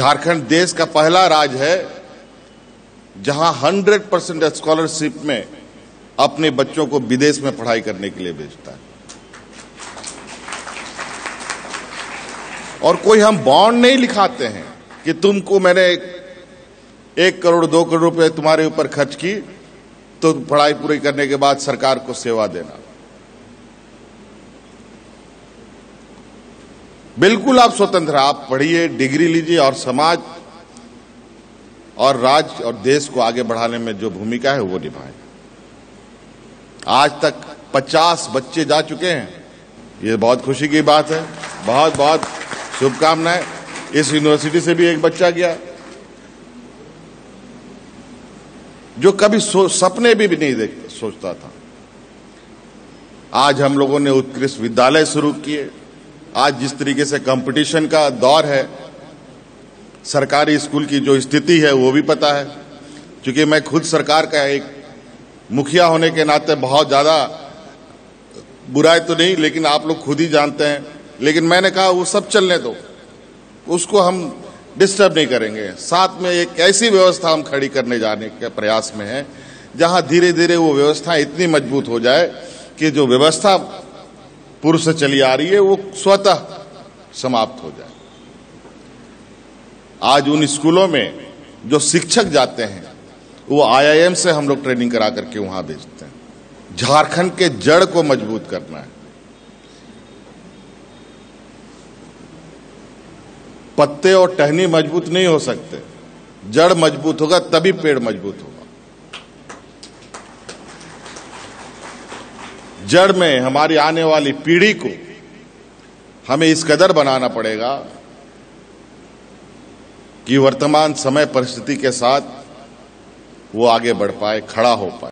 झारखंड देश का पहला राज्य है, जहाँ 100 परसेंट स्कॉलरशिप में अपने बच्चों को विदेश में पढ़ाई करने के लिए भेजता है। और कोई हम बॉन्ड नहीं लिखाते हैं कि तुमको मैंने एक करोड़, दो करोड़ रुपए तुम्हारे ऊपर खर्च की तो पढ़ाई पूरी करने के बाद सरकार को सेवा देना। बिल्कुल आप स्वतंत्र आप पढ़िए डिग्री लीजिए और समाज और राज्य और देश को आगे बढ़ाने में जो भूमिका है वो निभाएँ। आज तक 50 बच्चे जा चुके हैं। ये बहुत खुशी की बात है। बहुत बहुत शुभकामनाएँ। इस यूनिवर्सिटी से भी एक बच्चा गया। जो कभी सपने भी, भी नहीं देख सोचता था। आज हम लोगों ने उत्कृष्ट विद्यालय शुरू किए। आज जिस तरीके से कंपटीशन का दौर है, सरकारी स्कूल की जो स्थिति है, वो भी पता है। क्योंकि मैं खुद सरकार का एक मुखिया होने के नाते बहुत ज़्यादा बुराई तो नहीं, लेकिन आप लोग खुद ही जानते हैं। लेकिन मैंने कहा, वो सब चलने दो। उसको हम डिस्टर्ब नहीं करेंगे। साथ में एक ऐसी व्यवस्था हम खड़ी करने जाने के प्रयास में है, जहाँ धीरे धीरे वो व्यवस्था इतनी मज़बूत हो जाए कि जो व्यवस्था पूर्व से चली आ रही है, वो स्वतः समाप्त हो जाए। आज उन स्कूलों में जो शिक्षक जाते हैं, वो आईआईएम से हम लोग ट्रेनिंग करा करके वहाँ भेजते हैं। झारखंड के जड़ को मज़बूत करना है। पत्ते और टहनी मज़बूत नहीं हो सकते। जड़ मज़बूत होगा, तभी पेड़ मज़बूत होगा। जड़ में हमारी आने वाली पीढ़ी को हमें इस कदर बनाना पड़ेगा कि वर्तमान समय परिस्थिति के साथ वो आगे बढ़ पाए, खड़ा हो पाए।